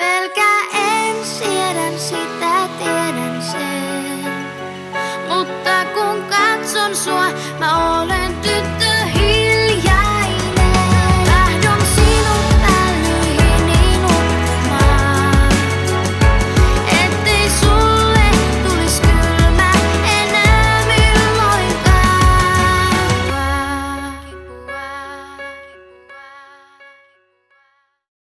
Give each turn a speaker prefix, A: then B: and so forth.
A: Pelkää en siedän sitä, tiedän sen. Mutta kun katson sua, mä olen.